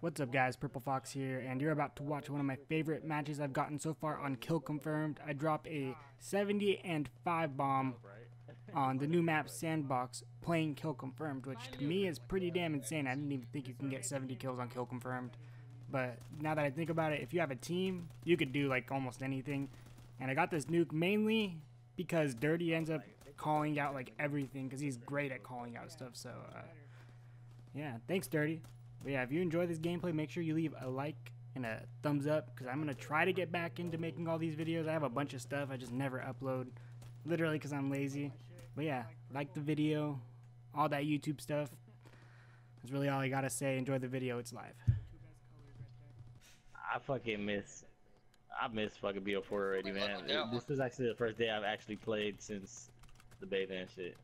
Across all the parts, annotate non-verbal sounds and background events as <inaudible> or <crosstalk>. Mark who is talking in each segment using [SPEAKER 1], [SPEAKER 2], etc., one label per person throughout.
[SPEAKER 1] What's up guys, Purple Fox here, and you're about to watch one of my favorite matches I've gotten so far on Kill Confirmed. I dropped a 70 and 5 bomb on the new map Sandbox playing Kill Confirmed, which to me is pretty damn insane. I didn't even think you can get 70 kills on Kill Confirmed. But now that I think about it, if you have a team, you could do like almost anything. And I got this nuke mainly because Dirty ends up calling out like everything because he's great at calling out stuff. So, uh, yeah, thanks Dirty. But yeah, if you enjoy this gameplay, make sure you leave a like and a thumbs up because I'm going to try to get back into making all these videos. I have a bunch of stuff I just never upload, literally because I'm lazy. But yeah, like the video, all that YouTube stuff. That's really all I got to say. Enjoy the video. It's live.
[SPEAKER 2] I fucking miss. I miss fucking BO4 already, man. This is actually the first day I've actually played since the beta and shit.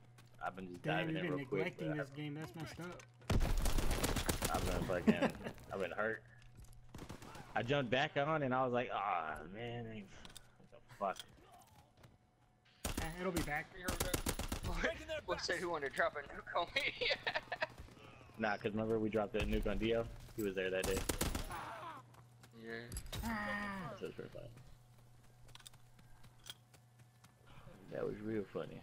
[SPEAKER 2] I've been just
[SPEAKER 1] Damn,
[SPEAKER 2] diving
[SPEAKER 1] you've
[SPEAKER 2] in
[SPEAKER 1] been
[SPEAKER 2] real quick.
[SPEAKER 1] neglecting this game. That's messed up.
[SPEAKER 2] I've been fucking. I've been hurt. I jumped back on and I was like, ah, man, what the fuck.
[SPEAKER 1] It'll be back.
[SPEAKER 3] What said who wanted to drop a nuke on me? <laughs>
[SPEAKER 2] Nah, cause remember we dropped the nuke on Dio? He was there that day.
[SPEAKER 3] yeah.
[SPEAKER 2] So it's pretty. That was real funny.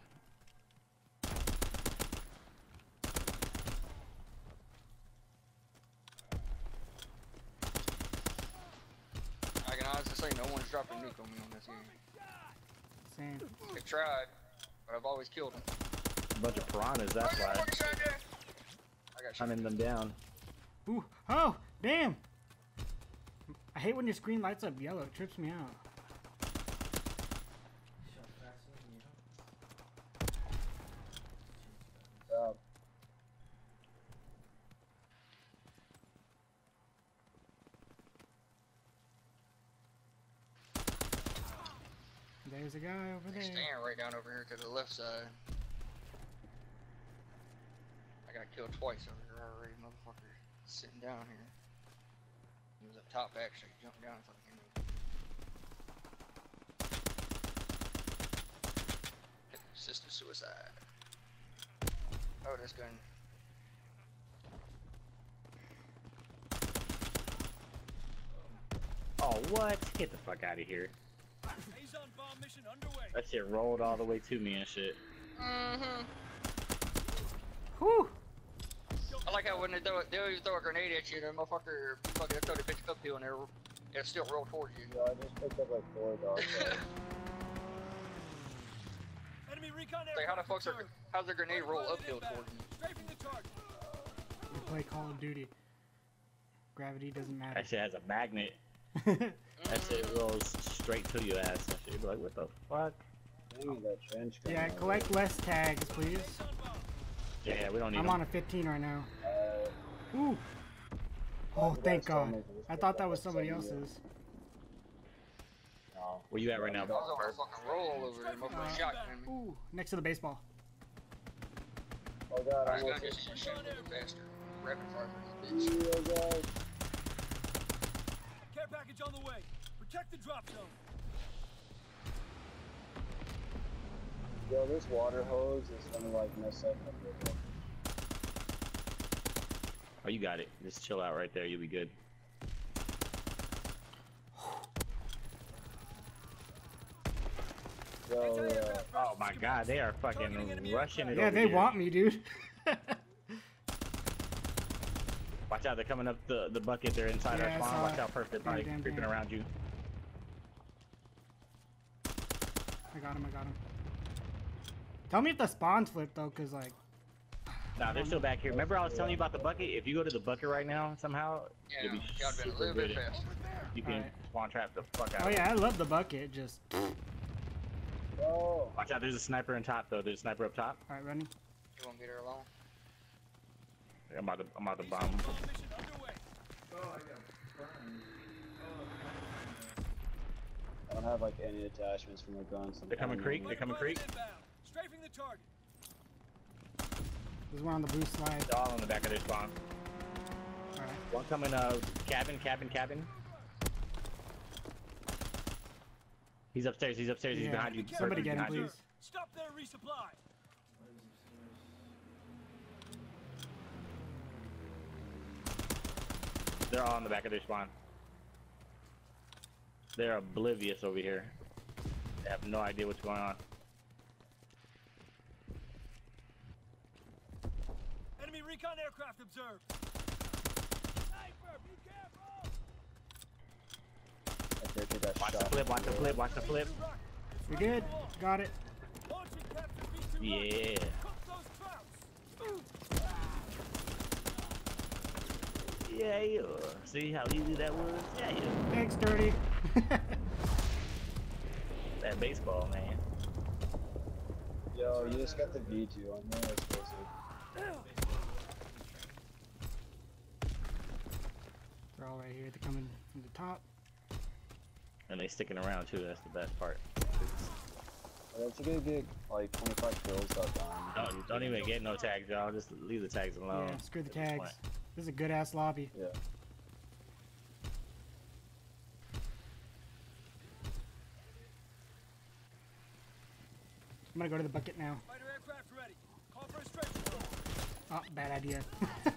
[SPEAKER 3] I can honestly say no one's dropped a nuke on me on this game.
[SPEAKER 1] Same.
[SPEAKER 3] They tried, but I've always killed them.
[SPEAKER 2] A bunch of piranhas, that's why.
[SPEAKER 3] I got shot.
[SPEAKER 2] Hunting them down.
[SPEAKER 1] Ooh. Oh, damn. I hate when your screen lights up yellow. It trips me out. There's a guy over
[SPEAKER 3] They're
[SPEAKER 1] there.
[SPEAKER 3] staying right down over here to the left side. I got killed twice over here already, motherfucker. Sitting down here. He was up top actually, jumped down and fucking hit me. Sister suicide. Oh, this gun.
[SPEAKER 2] Oh, what? Get the fuck out of here. That shit rolled all the way to me and shit.
[SPEAKER 3] Mm-hmm.
[SPEAKER 1] Whew.
[SPEAKER 3] I like how when they throw it, they'll even throw a grenade at you, the motherfucker fucking throw the bitch uphill and it'll, it'll still roll towards you.
[SPEAKER 4] Yeah, I just picked up like four dogs. <laughs>
[SPEAKER 5] Enemy recon
[SPEAKER 3] Like how the fuck's are, how's the grenade roll uphill towards you?
[SPEAKER 5] Strafing the target.
[SPEAKER 1] We play Call of Duty. Gravity doesn't matter.
[SPEAKER 2] That shit has a magnet. <laughs> That shit rolls straight to your ass and shit. You be like, what the fuck?
[SPEAKER 4] I need that trench
[SPEAKER 1] yeah,
[SPEAKER 4] already.
[SPEAKER 1] collect less tags, please.
[SPEAKER 2] Yeah, we don't need
[SPEAKER 1] I'm
[SPEAKER 2] them.
[SPEAKER 1] on a 15 right now.
[SPEAKER 4] Uh,
[SPEAKER 1] Ooh. Oh, thank God.
[SPEAKER 4] me to just
[SPEAKER 1] I thought that was somebody else's.
[SPEAKER 4] No.
[SPEAKER 2] Where you at right now?
[SPEAKER 3] I was on a fucking roll over there, motherfucker shot at me.
[SPEAKER 1] Ooh, next to the baseball.
[SPEAKER 4] Oh god,
[SPEAKER 3] I
[SPEAKER 4] I
[SPEAKER 3] was
[SPEAKER 4] almost
[SPEAKER 3] gonna
[SPEAKER 4] hit
[SPEAKER 3] just shoot a faster. Rapid fire bitch.
[SPEAKER 4] you, oh god.
[SPEAKER 5] Care package on the way. Protect the drop zone.
[SPEAKER 4] Yo, this water hose is gonna like mess up my vehicle.
[SPEAKER 2] Oh, you got it. Just chill out right there. You'll be good.
[SPEAKER 4] Yo, yeah.
[SPEAKER 2] Uh, oh my god, they are fucking rushing it
[SPEAKER 1] Yeah,
[SPEAKER 2] over
[SPEAKER 1] they
[SPEAKER 2] here.
[SPEAKER 1] want me, dude. <laughs>
[SPEAKER 2] Watch out, they're coming up the, the bucket. They're inside
[SPEAKER 1] Yeah,
[SPEAKER 2] our spawn. Watch
[SPEAKER 1] it.
[SPEAKER 2] out, perfect.
[SPEAKER 1] Damn,
[SPEAKER 2] Like,
[SPEAKER 1] damn,
[SPEAKER 2] creeping
[SPEAKER 1] damn.
[SPEAKER 2] around you.
[SPEAKER 1] I got him, I got him. Tell me if the spawns flip though, cause like,
[SPEAKER 2] Nah, they're still back here. Remember I was telling you about the bucket? If you go to the bucket right now, somehow,
[SPEAKER 3] Yeah,
[SPEAKER 2] you'll be
[SPEAKER 3] gotta a little bit
[SPEAKER 2] good.
[SPEAKER 3] faster.
[SPEAKER 2] You can
[SPEAKER 1] Alright.
[SPEAKER 2] spawn trap the fuck out.
[SPEAKER 1] oh yeah, I love the bucket. Just,
[SPEAKER 4] Oh,
[SPEAKER 2] Watch out, there's a sniper in top though. There's a sniper up top.
[SPEAKER 1] all right, running.
[SPEAKER 3] You won't be there long.
[SPEAKER 2] I'm about to, I'm about to bomb.
[SPEAKER 5] Bomb.
[SPEAKER 4] I don't have like any attachments for my guns.
[SPEAKER 2] They're coming creek. They're coming creek.
[SPEAKER 5] Inbound. Strafing the target.
[SPEAKER 1] There's one on the blue slide.
[SPEAKER 2] They're all on the back of their spawn.
[SPEAKER 1] All right.
[SPEAKER 2] One coming uh cabin, cabin, cabin. He's upstairs. He's upstairs. He's behind you.
[SPEAKER 1] Somebody
[SPEAKER 2] Perfect
[SPEAKER 1] get him, please.
[SPEAKER 5] Stop there, resupply.
[SPEAKER 2] They're all in the back of their spawn. They're oblivious over here. They have no idea what's going on.
[SPEAKER 5] Enemy recon aircraft observed. Sniper, be careful!
[SPEAKER 4] I think they
[SPEAKER 2] Watch the flip, watch the flip, watch the flip.
[SPEAKER 1] We good? Got it.
[SPEAKER 5] Launching capture V2
[SPEAKER 2] Yeah. Yeah, yeah. See how easy that was? Yeah, yeah.
[SPEAKER 1] Thanks, Dirty. <laughs>
[SPEAKER 2] That baseball, man.
[SPEAKER 4] Yo, you just got the V2 on there. That's crazy.
[SPEAKER 1] They're all right here. They're coming from the top.
[SPEAKER 2] And they sticking around too, that's the best part.
[SPEAKER 4] Well, That's gonna get like 25 kills that.
[SPEAKER 2] Don't, oh, don't even get no tags, y'all. Just leave the tags alone.
[SPEAKER 1] yeah, screw the
[SPEAKER 2] at this
[SPEAKER 1] tags.
[SPEAKER 2] Point.
[SPEAKER 1] This is a good ass lobby.
[SPEAKER 4] Yeah.
[SPEAKER 1] I'm gonna go to the bucket now.
[SPEAKER 5] Fighter aircraft ready. Call for extraction.
[SPEAKER 1] Oh, bad idea. <laughs>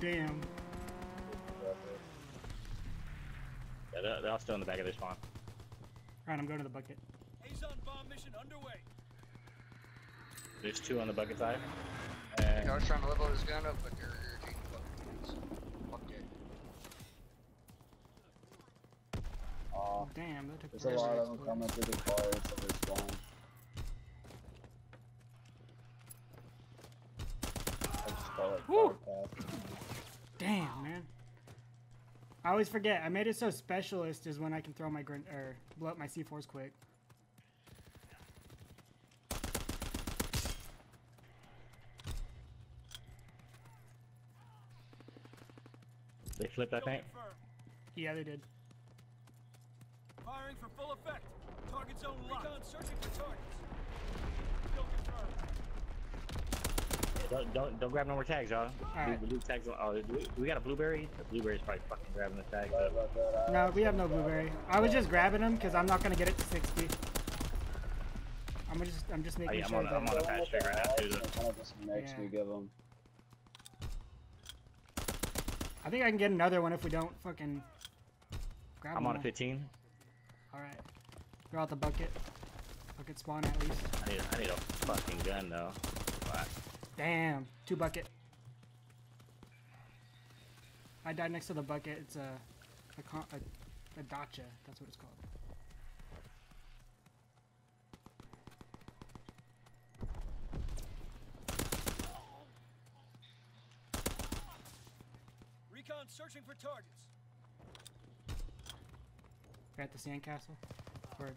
[SPEAKER 1] Damn.
[SPEAKER 2] Yeah, they're, they're all still in the back of their spawn.
[SPEAKER 1] Alright, I'm going to the bucket.
[SPEAKER 5] Azon bomb mission underway.
[SPEAKER 2] There's two on the bucket side.
[SPEAKER 3] I was trying to level his gun up, but they're irritating fucking Fuck it.
[SPEAKER 4] Aw,
[SPEAKER 1] Damn, that took
[SPEAKER 4] there's a lot of them coming through the cars that are spawn. I just call it
[SPEAKER 1] Woo! Damn, man. I always forget. I made it so specialist is when I can throw my gren or blow up my C4s quick.
[SPEAKER 2] They flipped, I
[SPEAKER 5] Kill
[SPEAKER 2] think.
[SPEAKER 1] Yeah, they did.
[SPEAKER 5] Firing for full effect. Target zone locked. Recon searching for targets.
[SPEAKER 2] Don't, don't don't grab no more tags, y'all.
[SPEAKER 1] Alright.
[SPEAKER 2] Leave, leave tags. Oh, do we, we got a blueberry? The blueberry's probably fucking grabbing the tag.
[SPEAKER 4] Sorry about that. I
[SPEAKER 1] No, we have no blueberry. I was just grabbing them because I'm not gonna get it to 60. I'm just I'm just making
[SPEAKER 2] Oh, yeah, I'm
[SPEAKER 1] sure
[SPEAKER 2] on-
[SPEAKER 1] that
[SPEAKER 2] I'm on a
[SPEAKER 4] The one
[SPEAKER 2] fast
[SPEAKER 4] with
[SPEAKER 2] trigger
[SPEAKER 4] the
[SPEAKER 2] right now, too, though.
[SPEAKER 4] it kind of just makes
[SPEAKER 1] Yeah.
[SPEAKER 4] me give them.
[SPEAKER 1] I think I can get another one if we don't fucking grab
[SPEAKER 2] I'm on a 15.
[SPEAKER 1] Alright. Throw out the bucket. Bucket spawn at least.
[SPEAKER 2] I need I need a fucking gun though. But
[SPEAKER 1] Damn. Two bucket. I died next to the bucket. It's a a, a, a dacha. That's what it's called.
[SPEAKER 5] Recon searching for targets.
[SPEAKER 1] We're at the sandcastle. Or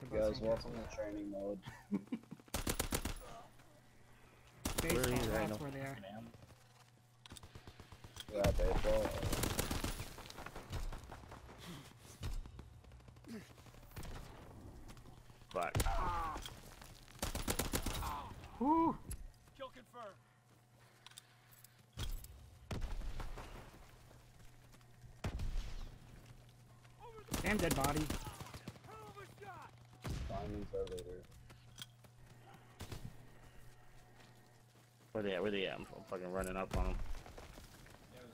[SPEAKER 1] the
[SPEAKER 4] You guys,
[SPEAKER 1] sandcastle.
[SPEAKER 4] welcome to training mode. <laughs>
[SPEAKER 1] Baseball,
[SPEAKER 2] Where are you right
[SPEAKER 1] that's where they are.
[SPEAKER 4] Yeah, baseball.
[SPEAKER 2] but
[SPEAKER 1] Woo!
[SPEAKER 5] Kill confirmed.
[SPEAKER 1] Damn dead body.
[SPEAKER 5] Hell of.
[SPEAKER 4] Diamonds are later.
[SPEAKER 2] where they at? Where they at? I'm fucking running up on them.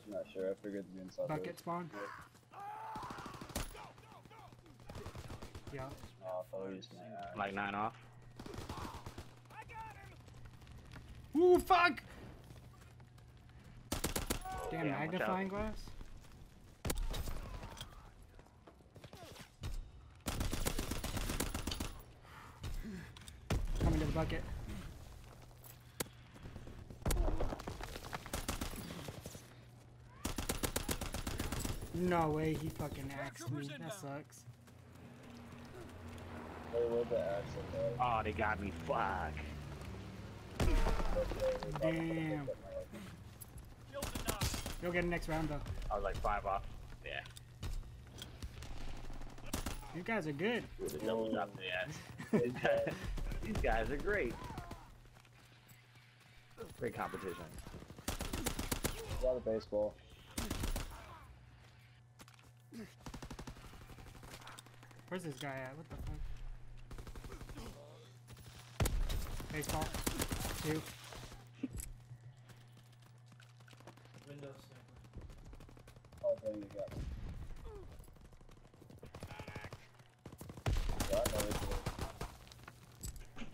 [SPEAKER 4] I'm not sure. I figured the inside.
[SPEAKER 1] Bucket spawn. Yeah.
[SPEAKER 4] Oh, I thought he was
[SPEAKER 2] I'm like nine off.
[SPEAKER 1] Ooh, fuck! Damn,
[SPEAKER 2] Yeah,
[SPEAKER 1] magnifying glass? Coming to the bucket. No way he fucking axed me. That sucks.
[SPEAKER 4] They were the accent though.
[SPEAKER 2] Oh, they got me. Fuck.
[SPEAKER 1] Damn. You'll get it next round though.
[SPEAKER 2] I was like five off. Yeah.
[SPEAKER 1] You guys are good.
[SPEAKER 2] The double drop <laughs> the ass. These guys- These guys are great. Great competition.
[SPEAKER 4] A lot of baseball.
[SPEAKER 1] Where's this guy at? What the fuck? Baseball. Two.
[SPEAKER 4] Oh, dang, you got me. Got another kill.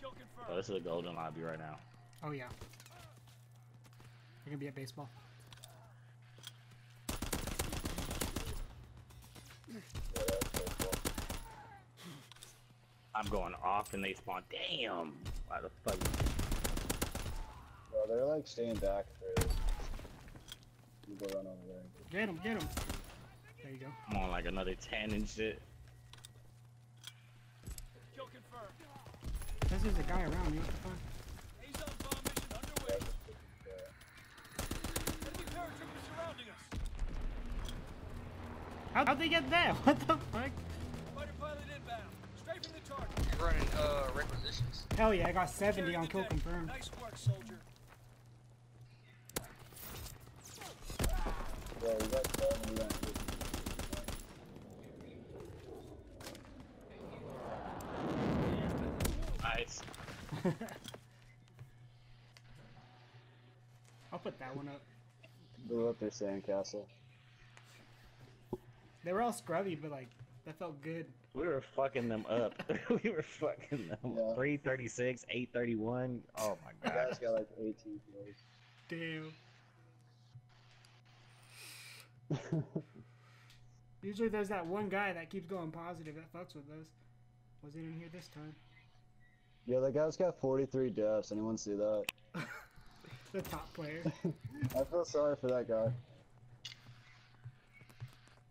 [SPEAKER 5] Kill
[SPEAKER 2] Oh,
[SPEAKER 5] confirmed.
[SPEAKER 2] this is a golden lobby right now.
[SPEAKER 1] Oh yeah. You're gonna be at baseball.
[SPEAKER 4] Yeah, that's pretty cool.
[SPEAKER 2] I'm going off and they spawn. Damn! Why the fuck?
[SPEAKER 4] Bro, they're like staying back You go run over there.
[SPEAKER 1] Get him, get him. There you go.
[SPEAKER 2] I'm on like another 10 and shit.
[SPEAKER 5] Kill confirmed.
[SPEAKER 1] This is a guy around you. What the fuck? How'd they get there? <laughs> What the fuck?
[SPEAKER 5] Fighter pilot inbound. Strafing the target.
[SPEAKER 3] You're running uh requisitions.
[SPEAKER 1] Hell yeah, I got 70 on kill confirmed.
[SPEAKER 5] Nice work, soldier.
[SPEAKER 4] Yeah, you got seven, you got fifty.
[SPEAKER 2] Nice.
[SPEAKER 1] I'll put that one up.
[SPEAKER 4] Blew up their sandcastle.
[SPEAKER 1] They were all scrubby, but like, that felt good.
[SPEAKER 2] We were fucking them up. <laughs> <laughs> we were fucking them.
[SPEAKER 4] Yeah.
[SPEAKER 2] 336, 831. Oh my god.
[SPEAKER 4] guy's got like 18 kills.
[SPEAKER 1] Damn. <laughs> Usually there's that one guy that keeps going positive that fucks with us. Wasn't in here this time.
[SPEAKER 4] Yeah, that guy's got 43 deaths. Anyone see that? <laughs>
[SPEAKER 1] The top player. <laughs>
[SPEAKER 4] I feel sorry for that guy.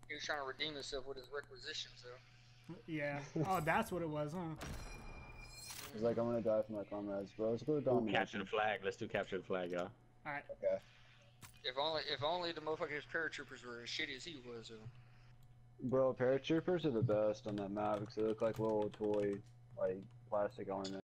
[SPEAKER 3] He was trying to redeem himself with his requisitions, though.
[SPEAKER 1] yeah. Oh, that's what it was, huh?
[SPEAKER 4] He's like, I'm gonna die for my comrades, bro. Let's go to
[SPEAKER 2] Ooh,
[SPEAKER 4] domination.
[SPEAKER 2] capture the flag. Let's do capture the flag, y'all.
[SPEAKER 1] Alright.
[SPEAKER 4] Okay.
[SPEAKER 3] If only, if only the motherfuckers paratroopers were as shitty as he was, though.
[SPEAKER 4] Bro, paratroopers are the best on that map because they look like little toy, like plastic ornaments.